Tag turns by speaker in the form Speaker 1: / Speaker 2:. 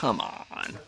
Speaker 1: Come on.